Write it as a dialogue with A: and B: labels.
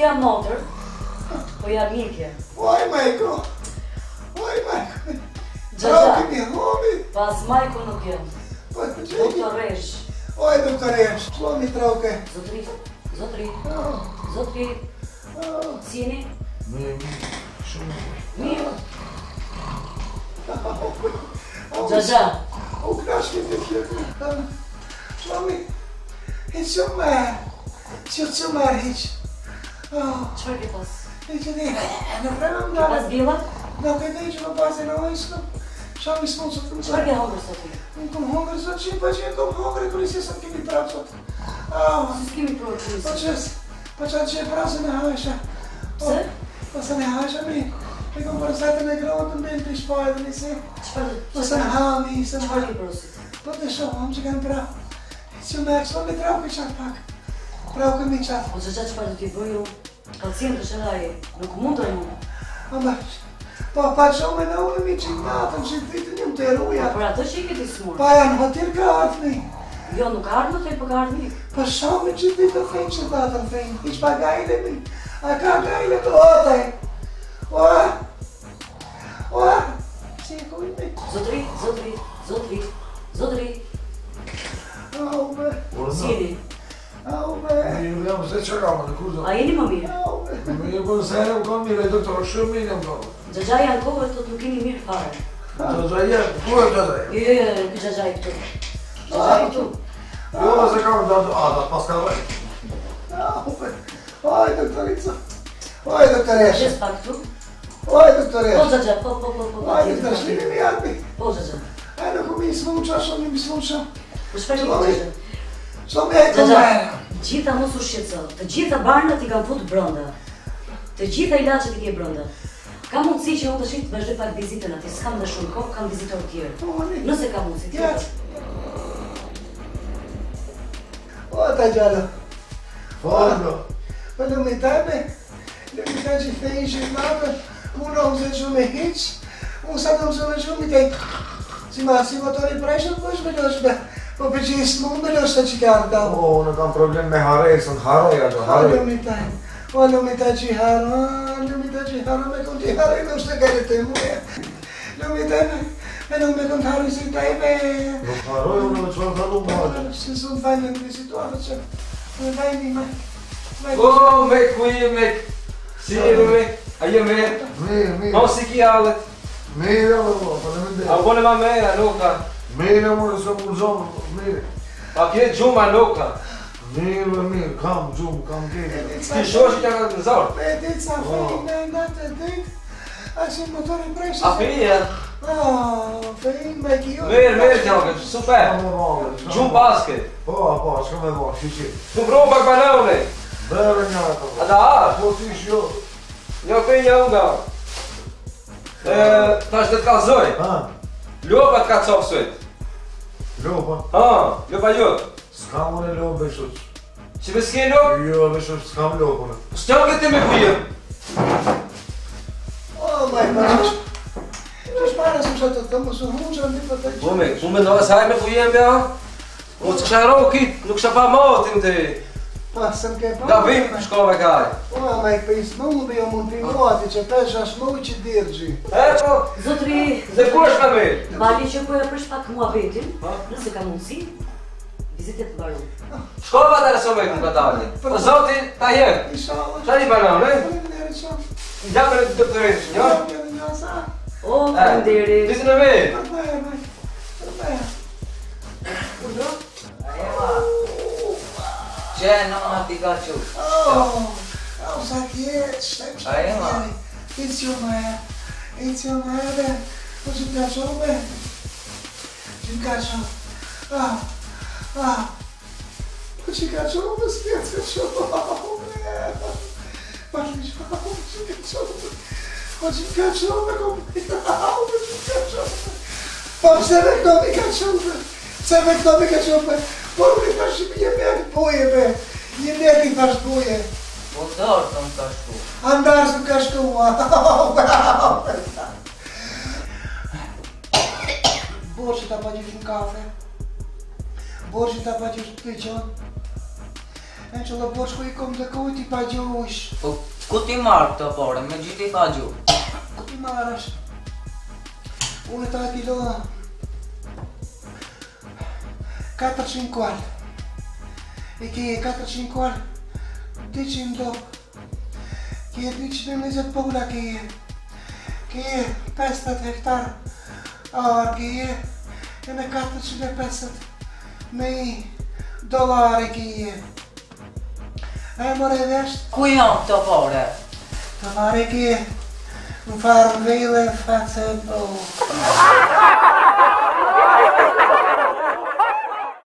A: jam motër, po jam mikje. Oj, Majko! Oj, Majko! Gjëta! Pra, kemi hobi! Pas Majko nuk jem. Po, po që... Doktor Resh. Oj, doktor Resh. Shlo mi trauke. Zotri, zotri, ah. zotri, ah. cini. Më e mirë, shumë e mirë. Mirë! Ah, Gjëta! U krashke të fjerë. Shlo mi, hiqë u merë. Që Čorvikos. Deci ne, ne vremem é não bila? Da, kaj neću não bazi na vojsko. Šta não smo sa tim? Čorge hongr sa não Kom hongr sa čim? Pa čim não hongr, koli se sam não pracot. Si s kimi pracot? Pa čas, pa não će pracu ne haveša. Pse? Pa não ne haveša mi. Kaj kom prosate não gramotan ben prišpoje, da nisi. Čorge? não se ne hava mi, se ne não Čorge prosit? Pa ne šo, vam não prav. Ću me, što mi treba pičak pak. não kaj mi čak. Od začač pa da ti boju. Kalcien të shëllaj, nuk mund të rëmë. Ama, po, po pa që me në ujë mi që i natën që i fitë një më të eruja. Po për atë që i këti smurë? Pa janë hëtir ka ardhëni. Jo, nuk ardhë të i për ardhëni. Po shumë me që i fitë të fejnë që i natën fejnë, i që pa gajle mi. A ka gajle të hëtë e. Ora, ora, që i kujnë mi. Zotri, zotri, zotri, zotri. Oh, Siri, Являвам се, че рама на кузо. А или мамир? Мамир го заедам кон ми лето трошо ми не много. Джаджай анкова то туки ни мир фара. Джаджай я, кува джаджай. Е, джаджай ту. Джаджай ту. Йова се кам да а да паскава. Ай, докторица. Ай, докторица. Ще спак ту.
B: Ай, докторица. Позаджа, по по по по. Ай, докторица, ще ми япи.
A: Позаджа. Ай, ако ми слушаш, не ми слуша. Успели, позаджа. Що ме е, gjitha mos u shqetëso, të gjitha barnët i kam futë brenda. të gjitha i lachet i kje brënda. Ka mundësi që unë të shqitë të vazhdoj pak vizitën atë, s'kam dhe shumë kohë, kam vizitor tjerë. Po, Nëse ka mundësi, të O, po, ta gjallë. Forno. Po, ah. për në më tajme, në më që të ishë i mamë, unë në më zë që e hiqë, unë sa në më zë me që me Si ma si më tori prejshë, më shme në shme. Običajni smo umeli ostaći karta. Da. O, ono kam problem me hare, sam haro ja ga haro. Haro mi taj. Ono mi taj či haro, ono mi taj či haro, me kon ti haro i nam se gare te moja. Ono mi taj, me non me kon haro si taj me. No haro je ono čvan za lumo. Se sun fajna mi situacija. Me fajni me. O, me kuji me.
B: Siru me.
A: Ajo me. Me, me. Mao si ki alet. Me, da, pa ne me de. A bole ma me, a noka. Mere, mërë, se më zonë, po, mere. Pa kje gjumë a loka. Mere, mere, kam gjumë, kam kje. Ti të shoshë që ka në rëzorë. Po. E ditë sa fejnë, e nga të ditë, a që më të rëpreshë. A fejnë, e? Mërë, mërë, të rëke, super. Gjumë basket. Po, po, që e bërë, që që. Të bro, për për në Bërë një, po. A da, arë? Po, ti ishë Një, fejnë, një, një, një, një, një, Loba të ka qofë sëjtë? Loba? loba jodë? Ska më në loba i shoqë. me s'ke loba? Jo, me shoqë, ska më loba në. Së të me pijë? Oh my god! Që është para së më shatë të të më shumë, që në një për të që... Bume, bume, në asaj me pijë e mbja? Më të kësha rohë kitë, nuk shafa ma o të në Pa, po, sëmë ke përë... Da vim shkove ka ajë. Pa, me i për i smëllu bi jo mund të imu ati që të është ashtë që dirë gji. E, po... Zotri... Dhe ku është ka mirë? Bali që ku e mua vetin, nëse ka mundësi, vizitet të varu. Shkove jo? të rësë me këtë batalje. Për zotri, ta jenë. Isha, ala... Qa një përnë, me? Përnë o... isha. Ja, përnë të të të të të të O të të të të të já não oh. they got Oh, so. I was like, yeah, it's thanks for your man. It's your man. Você me cachou, man. Né? Você me cachou. Ah, ah. Você me cachou, né? você me cachou, man. Mas me chama, você me cachou. Você me cachou, meu complicado. Você né? me cachou. Você me cachou, meu complicado. Você me cachou, meu complicado. Po me tash mi gjeme e të poje me Njëndet i tash poje Po të arë të më tash pojë Andarës duke a shkërrua Borës i t'a pëgjohë në kafe Borës i t'a pëgjohë të tyqën E që le borës ku i kom dhe ku t'i pëgjohë ujsh Po ku ti marrë të pare me gjithi t'i Ku ti marrë është Unë ta kiloa 400 kuart e kje e 400 kuart të që keje kje e 200 nëzët pola hektar a kje e në 450 e 500 me i dolari kje e mërë e vështë ku janë të pore? të pare keje në farë në vejle në facet në